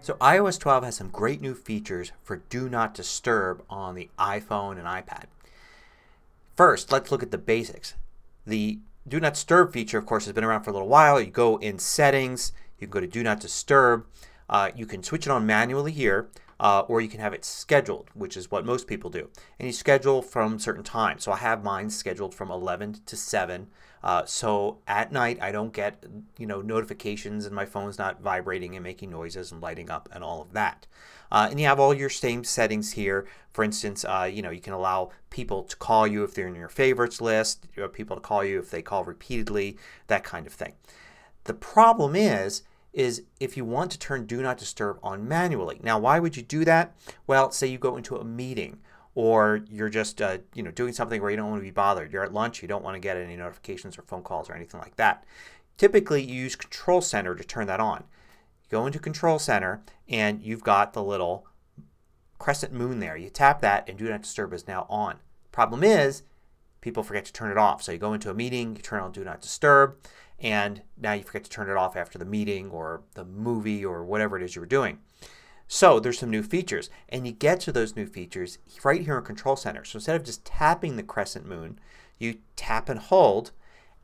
So iOS 12 has some great new features for Do Not Disturb on the iPhone and iPad. First, let's look at the basics. The Do Not Disturb feature, of course, has been around for a little while. You go in Settings, you can go to Do Not Disturb. Uh, you can switch it on manually here uh, or you can have it scheduled which is what most people do. And you schedule from certain times. So I have mine scheduled from 11 to 7. Uh, so at night I don't get you know notifications and my phone's not vibrating and making noises and lighting up and all of that. Uh, and you have all your same settings here. For instance, uh, you know you can allow people to call you if they're in your favorites list, you people to call you if they call repeatedly, that kind of thing. The problem is is if you want to turn Do Not Disturb on manually. Now why would you do that? Well say you go into a meeting or you're just uh, you know doing something where you don't want to be bothered. You're at lunch. You don't want to get any notifications or phone calls or anything like that. Typically you use Control Center to turn that on. Go into Control Center and you've got the little crescent moon there. You tap that and Do Not Disturb is now on. Problem is people forget to turn it off. So you go into a meeting, you turn on Do Not Disturb and now you forget to turn it off after the meeting or the movie or whatever it is you were doing. So there's some new features and you get to those new features right here in Control Center. So instead of just tapping the crescent moon you tap and hold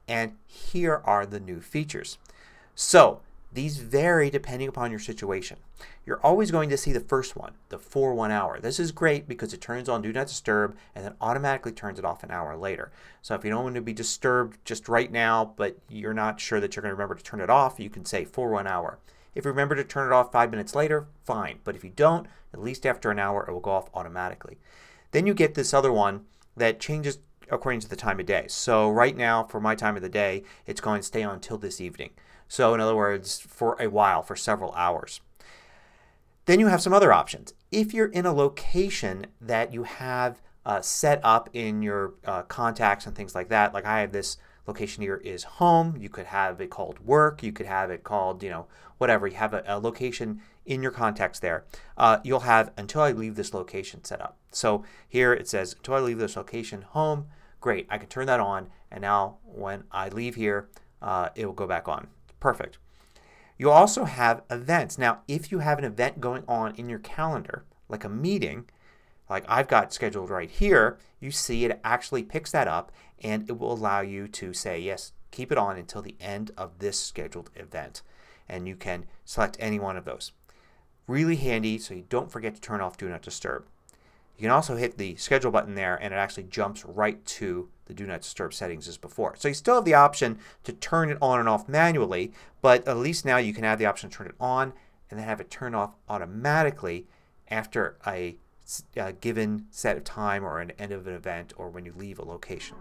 and here are the new features. So these vary depending upon your situation. You're always going to see the first one, the 4 1 hour. This is great because it turns on Do Not Disturb and then automatically turns it off an hour later. So if you don't want to be disturbed just right now but you're not sure that you're going to remember to turn it off you can say 4 1 hour. If you remember to turn it off 5 minutes later, fine. But if you don't, at least after an hour it will go off automatically. Then you get this other one that changes according to the time of day. So right now for my time of the day it's going to stay on until this evening. So in other words for a while, for several hours. Then you have some other options. If you're in a location that you have uh, set up in your uh, contacts and things like that, like I have this location here is home. You could have it called work. You could have it called, you know, whatever. You have a, a location in your contacts there. Uh, you'll have until I leave this location set up. So here it says until I leave this location home. Great. I can turn that on and now when I leave here uh, it will go back on. Perfect. You also have events. Now if you have an event going on in your calendar like a meeting like I've got scheduled right here you see it actually picks that up and it will allow you to say yes keep it on until the end of this scheduled event and you can select any one of those. Really handy so you don't forget to turn off Do Not Disturb. You can also hit the schedule button there and it actually jumps right to the Do Not Disturb settings as before. So you still have the option to turn it on and off manually but at least now you can have the option to turn it on and then have it turn off automatically after a, a uh, given set of time or an end of an event or when you leave a location.